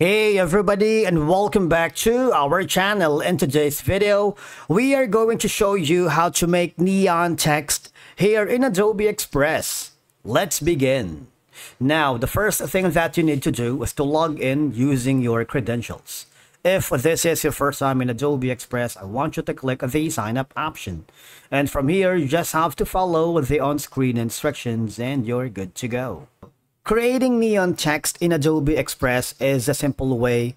Hey everybody and welcome back to our channel. In today's video, we are going to show you how to make neon text here in Adobe Express. Let's begin. Now, the first thing that you need to do is to log in using your credentials. If this is your first time in Adobe Express, I want you to click the sign up option. And from here, you just have to follow the on-screen instructions and you're good to go. Creating neon text in Adobe Express is a simple way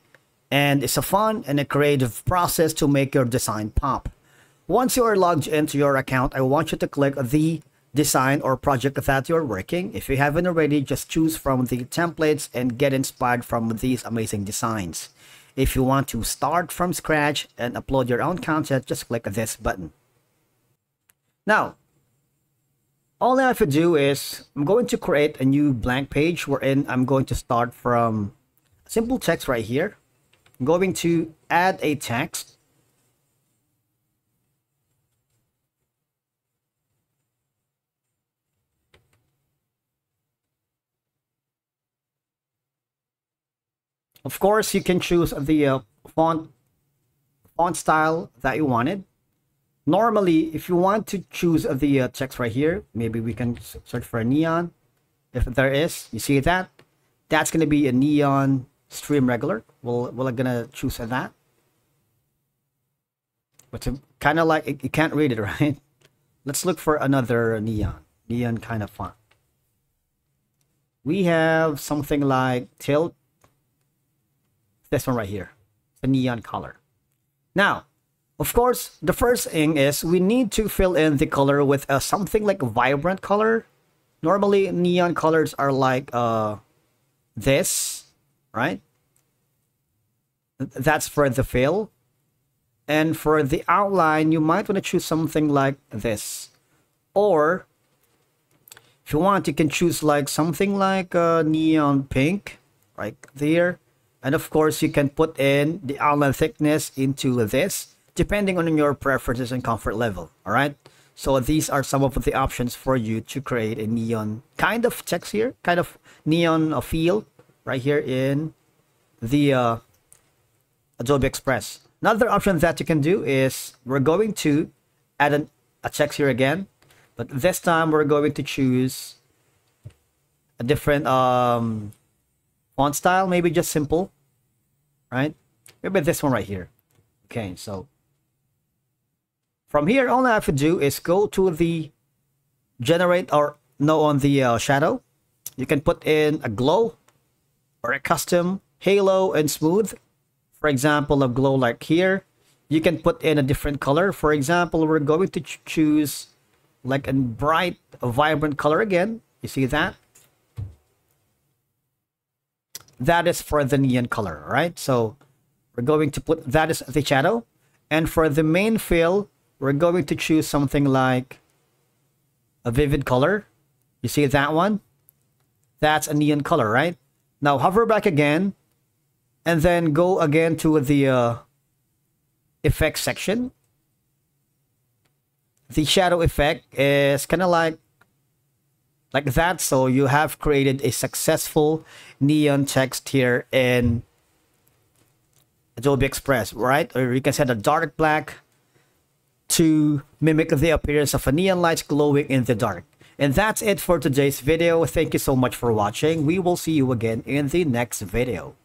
and it's a fun and a creative process to make your design pop. Once you are logged into your account, I want you to click the design or project that you're working. If you haven't already, just choose from the templates and get inspired from these amazing designs. If you want to start from scratch and upload your own content, just click this button. Now, all I have to do is I'm going to create a new blank page wherein I'm going to start from simple text right here. I'm going to add a text. Of course, you can choose the uh, font font style that you wanted normally if you want to choose the uh, text right here maybe we can search for a neon. If there is you see that? That's going to be a neon stream regular. We'll, we're gonna choose that. But kind of like you can't read it right? Let's look for another neon neon kind of font. We have something like tilt. This one right here the neon color. Now of course, the first thing is we need to fill in the color with uh, something like vibrant color. Normally, neon colors are like uh, this, right? That's for the fill. And for the outline, you might want to choose something like this. Or, if you want, you can choose like something like uh, neon pink, right there. And of course, you can put in the outline thickness into this depending on your preferences and comfort level. All right. So these are some of the options for you to create a neon kind of text here, kind of neon uh, feel right here in the uh, Adobe Express. Another option that you can do is we're going to add an, a text here again, but this time we're going to choose a different um, font style, maybe just simple, right? Maybe this one right here. Okay, so from here, all I have to do is go to the generate or no on the uh, shadow. You can put in a glow or a custom halo and smooth. For example, a glow like here. You can put in a different color. For example, we're going to ch choose like a bright, a vibrant color again. You see that? That is for the neon color, right? So we're going to put that is the shadow. And for the main fill, we're going to choose something like a vivid color. You see that one? That's a neon color, right? Now hover back again and then go again to the uh, effects section. The shadow effect is kind of like like that. So you have created a successful neon text here in Adobe Express, right? Or you can set a dark black, to mimic the appearance of a neon light glowing in the dark. And that's it for today's video. Thank you so much for watching. We will see you again in the next video.